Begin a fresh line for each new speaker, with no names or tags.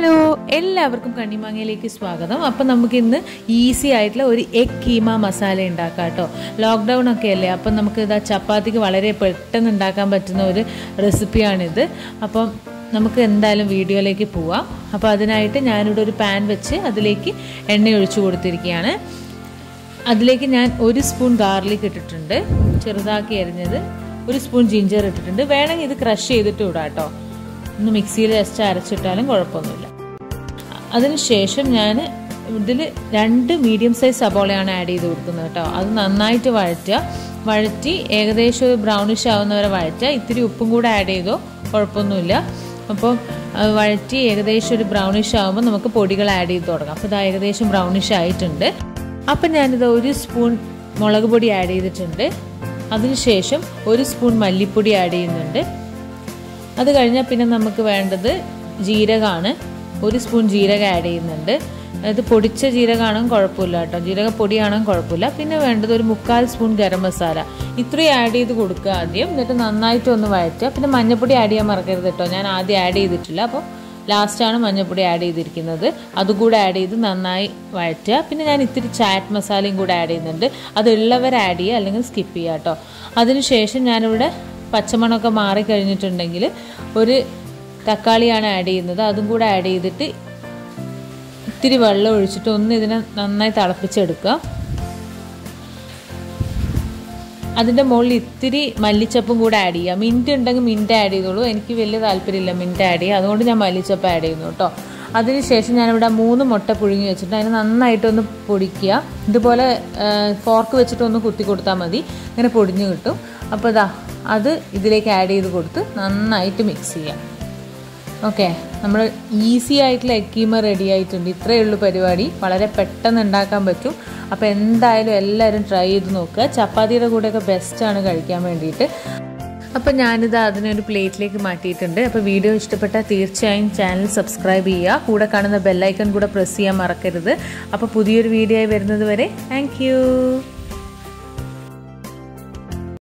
Hello എല്ലാവർക്കും കണ്ണിമാങ്ങയിലേക്ക് സ്വാഗതം. അപ്പം നമുക്ക് ഇന്ന് ഈസി ആയിട്ടുള്ള ഒരു എഗ് കീമ മസാല ഉണ്ടാക്കാം കേട്ടോ ലോക്ക്ഡൗൺ ഒക്കെ അല്ലേ? അപ്പം നമുക്ക് ഇതാ ചപ്പാത്തിക്ക് വളരെ പെട്ടെന്ന് ഉണ്ടാക്കാൻ പറ്റുന്ന ഒരു റെസിപ്പിയാണിത് അപ്പം നമുക്ക് എന്തായാലും വീഡിയോയിലേക്ക് പോവാം. അപ്പോൾ അതിനായിട്ട് ഞാനിവിടെ ഒരു പാൻ വെച്ച് അതിലേക്ക് എണ്ണ ഒഴിച്ചു കൊടുത്തിരിക്കുകയാണ്. അതിലേക്ക് ഞാൻ ഒരു സ്പൂൺ ഗാർലിക് ഇട്ടിട്ടുണ്ട്. ചെറുതാക്കി അരിഞ്ഞത് ഒരു സ്പൂൺ ജിഞ്ചർ ഇട്ടിട്ടുണ്ട്. വേണമെങ്കിൽ ഇത് ക്രഷ് ചെയ്തിട്ട് വിടാം കേട്ടോ ഒന്ന് മിക്സിയിൽ ജസ്റ്റ് അരച്ചിട്ടാലും കുഴപ്പമൊന്നുമില്ല. അതിനുശേഷം ഞാൻ ഇതിൽ രണ്ട് മീഡിയം സൈസ് സബോളയാണ് ആഡ് ചെയ്ത് കൊടുക്കുന്നത് കേട്ടോ. അത് നന്നായിട്ട് വഴറ്റുക. വഴറ്റി ഏകദേശം ഒരു ബ്രൗണിഷ് ആവുന്നവരെ വഴറ്റുക. ഇത്തിരി ഉപ്പും കൂടെ ആഡ് ചെയ്തോ കുഴപ്പമൊന്നുമില്ല. അപ്പോൾ വഴറ്റി ഏകദേശം ഒരു ബ്രൗണിഷ് ആകുമ്പോൾ നമുക്ക് പൊടികൾ ആഡ് ചെയ്ത് തുടങ്ങാം. അപ്പോൾ ഇത് ഏകദേശം ബ്രൗണിഷ് ആയിട്ടുണ്ട്. അപ്പം ഞാനിത് ഒരു സ്പൂൺ മുളക് പൊടി ആഡ് ചെയ്തിട്ടുണ്ട്. അതിനുശേഷം ഒരു സ്പൂൺ മല്ലിപ്പൊടി ആഡ് ചെയ്യുന്നുണ്ട്. അത് കഴിഞ്ഞാൽ പിന്നെ നമുക്ക് വേണ്ടത് ജീരകമാണ്. ഒരു സ്പൂൺ ജീരകം ആഡ് ചെയ്യുന്നുണ്ട്. അത് പൊടിച്ച ജീരകമാണെങ്കിൽ കുഴപ്പമില്ല കേട്ടോ. ജീരകപ്പൊടിയാണെങ്കിൽ കുഴപ്പമില്ല. പിന്നെ വേണ്ടത് ഒരു മുക്കാൽ സ്പൂൺ ഗരം മസാല. ഇത്രയും ആഡ് ചെയ്ത് കൊടുക്കുക ആദ്യം. എന്നിട്ട് നന്നായിട്ട് ഒന്ന് വഴറ്റുക. പിന്നെ മഞ്ഞൾപ്പൊടി ആഡ് ചെയ്യാൻ മറക്കരുത് കേട്ടോ. ഞാൻ ആദ്യം ആഡ് ചെയ്തിട്ടില്ല. അപ്പോൾ ലാസ്റ്റാണ് മഞ്ഞൾപ്പൊടി ആഡ് ചെയ്തിരിക്കുന്നത്. അതുകൂടെ ആഡ് ചെയ്ത് നന്നായി വഴറ്റുക. പിന്നെ ഞാൻ ഇത്തിരി ചാറ്റ് മസാലയും കൂടെ ആഡ് ചെയ്യുന്നുണ്ട്. അതുള്ളവർ ആഡ് ചെയ്യുക അല്ലെങ്കിൽ സ്കിപ്പ് ചെയ്യുക കേട്ടോ. അതിനുശേഷം ഞാനിവിടെ പച്ചമണമൊക്കെ മാറിക്കഴിഞ്ഞിട്ടുണ്ടെങ്കിൽ ഒരു തക്കാളിയാണ് ആഡ് ചെയ്യുന്നത്. അതും കൂടെ ആഡ് ചെയ്തിട്ട് ഇത്തിരി വെള്ളം ഒഴിച്ചിട്ട് ഒന്ന് ഇതിനെ നന്നായി തിളപ്പിച്ചെടുക്കുക. അതിന്റെ മുകളിൽ ഇത്തിരി മല്ലിച്ചപ്പും കൂടെ ആഡ് ചെയ്യുക. മിന്റ് ഉണ്ടെങ്കിൽ മിന്റ് ആഡ് ചെയ്തോളൂ. എനിക്ക് വലിയ താല്പര്യമില്ല മിന്റ് ആഡ് ചെയ്യുക അതുകൊണ്ട് ഞാൻ മല്ലിച്ചപ്പ് ആഡ് ചെയ്യുന്നു കേട്ടോ. അതിനുശേഷം ഞാനിവിടെ മൂന്ന് മുട്ട പുഴുങ്ങി വെച്ചിട്ട് അതിനെ നന്നായിട്ടൊന്ന് പൊടിക്കുക. ഇതുപോലെ ഫോർക്ക് വെച്ചിട്ട് ഒന്ന് കുത്തി കൊടുത്താൽ മതി. അങ്ങനെ പൊടിഞ്ഞു കിട്ടും. അപ്പോൾ ഇതാ അത് ഇതിലേക്ക് ആഡ് ചെയ്ത് കൊടുത്ത് നന്നായിട്ട് മിക്സ് ചെയ്യാം. ഓക്കെ. നമ്മൾ ഈസി ആയിട്ടുള്ള എക്കീമ റെഡി ആയിട്ടുണ്ട്. ഇത്രയേ ഉള്ളൂ പരിപാടി. വളരെ പെട്ടെന്ന് ഉണ്ടാക്കാൻ പറ്റും. അപ്പോൾ എന്തായാലും എല്ലാവരും ട്രൈ ചെയ്ത് നോക്കുക. ചപ്പാത്തിയുടെ കൂടെയൊക്കെ ബെസ്റ്റാണ് കഴിക്കാൻ വേണ്ടിയിട്ട്. അപ്പോൾ ഞാനിത് അതിനൊരു പ്ലേറ്റിലേക്ക് മാറ്റിയിട്ടുണ്ട്. അപ്പോൾ വീഡിയോ ഇഷ്ടപ്പെട്ടാൽ തീർച്ചയായും ചാനൽ സബ്സ്ക്രൈബ് ചെയ്യുക. കൂടെ കാണുന്ന ബെല്ലൈക്കൺ കൂടെ പ്രസ് ചെയ്യാൻ മറക്കരുത്. അപ്പോൾ പുതിയൊരു വീഡിയോ ആയി വരുന്നത് വരെ താങ്ക്